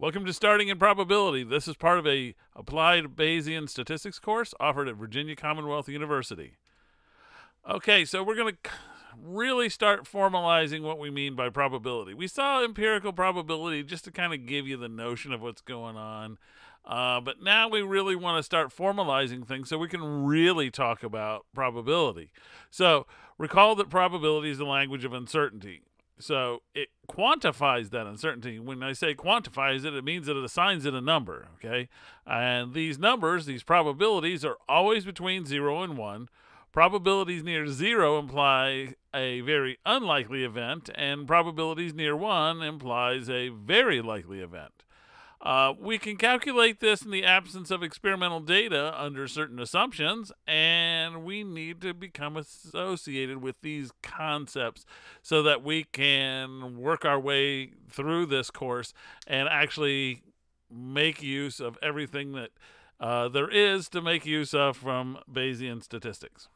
to Starting in Probability. This is part of a applied Bayesian statistics course offered at Virginia Commonwealth University. Okay, so we're going to really start formalizing what we mean by probability. We saw empirical probability just to kind of give you the notion of what's going on. Uh, but now we really want to start formalizing things so we can really talk about probability. So recall that probability is the language of uncertainty. So it quantifies that uncertainty. When I say quantifies it, it means that it assigns it a number, okay? And these numbers, these probabilities, are always between 0 and 1. Probabilities near 0 imply a very unlikely event, and probabilities near 1 implies a very likely event. Uh, we can calculate this in the absence of experimental data under certain assumptions, and we need to become associated with these concepts so that we can work our way through this course and actually make use of everything that uh, there is to make use of from Bayesian statistics.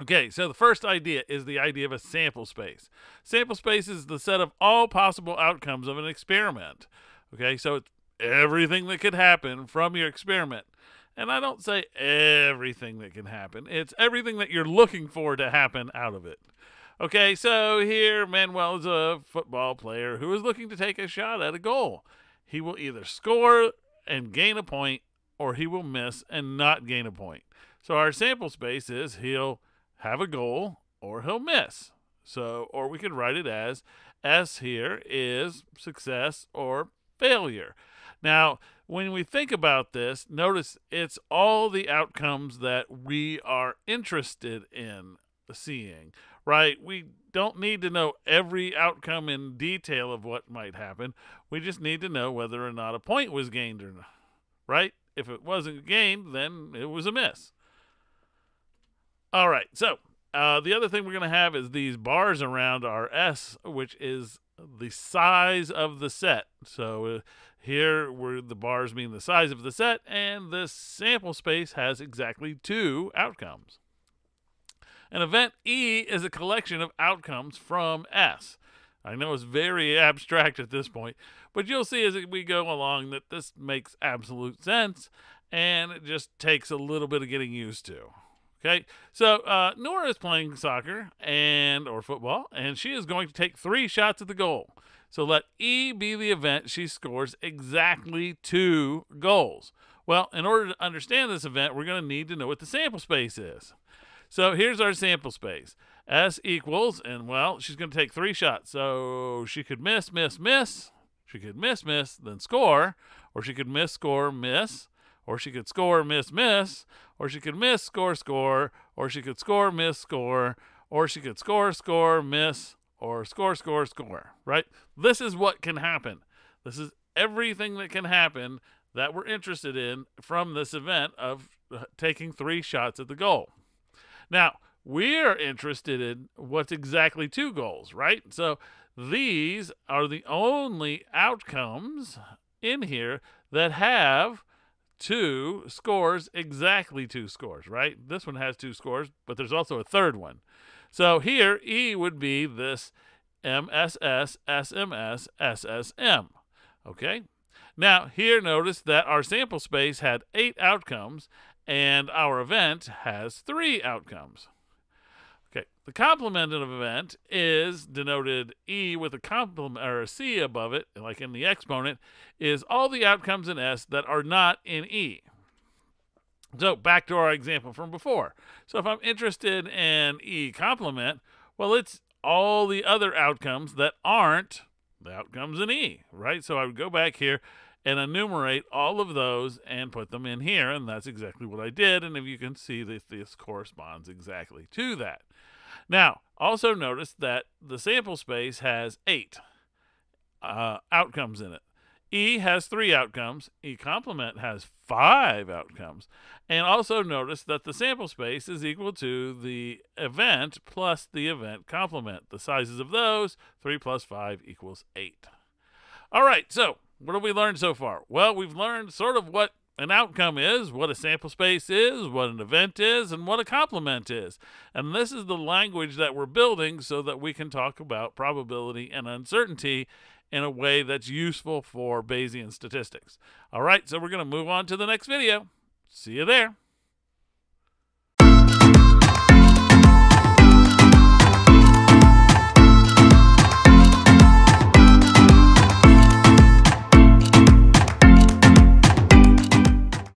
Okay, so the first idea is the idea of a sample space. Sample space is the set of all possible outcomes of an experiment. Okay, so it's everything that could happen from your experiment. And I don't say everything that can happen, it's everything that you're looking for to happen out of it. Okay, so here Manuel is a football player who is looking to take a shot at a goal. He will either score and gain a point, or he will miss and not gain a point. So our sample space is he'll have a goal or he'll miss. So, or we could write it as S here is success or failure. Now, when we think about this, notice it's all the outcomes that we are interested in seeing, right? We don't need to know every outcome in detail of what might happen. We just need to know whether or not a point was gained or not, right? If it wasn't gained, then it was a miss. All right, so uh, the other thing we're going to have is these bars around our S, which is the size of the set. So uh, here, where the bars mean the size of the set, and this sample space has exactly two outcomes. An event E is a collection of outcomes from S. I know it's very abstract at this point, but you'll see as we go along that this makes absolute sense and it just takes a little bit of getting used to. Okay, so uh, Nora is playing soccer and or football, and she is going to take three shots at the goal. So let E be the event she scores exactly two goals. Well, in order to understand this event, we're going to need to know what the sample space is. So here's our sample space. S equals, and well, she's going to take three shots. So she could miss, miss, miss. She could miss, miss, then score. Or she could miss, score, miss or she could score, miss, miss, or she could miss, score, score, or she could score, miss, score, or she could score, score, miss, or score, score, score, right? This is what can happen. This is everything that can happen that we're interested in from this event of uh, taking three shots at the goal. Now, we're interested in what's exactly two goals, right? So these are the only outcomes in here that have two scores exactly two scores, right? This one has two scores, but there's also a third one. So here, E would be this MSS, SMS, SSM. Okay? Now, here notice that our sample space had eight outcomes, and our event has three outcomes. The complement of event is denoted E with a complement or a C above it, like in the exponent, is all the outcomes in S that are not in E. So back to our example from before. So if I'm interested in E complement, well, it's all the other outcomes that aren't the outcomes in E, right? So I would go back here and enumerate all of those and put them in here, and that's exactly what I did. And if you can see that this corresponds exactly to that. Now, also notice that the sample space has eight uh, outcomes in it. E has three outcomes. E complement has five outcomes. And also notice that the sample space is equal to the event plus the event complement. The sizes of those, 3 plus 5 equals 8. All right, so what have we learned so far? Well, we've learned sort of what an outcome is, what a sample space is, what an event is, and what a complement is. And this is the language that we're building so that we can talk about probability and uncertainty in a way that's useful for Bayesian statistics. All right, so we're going to move on to the next video. See you there.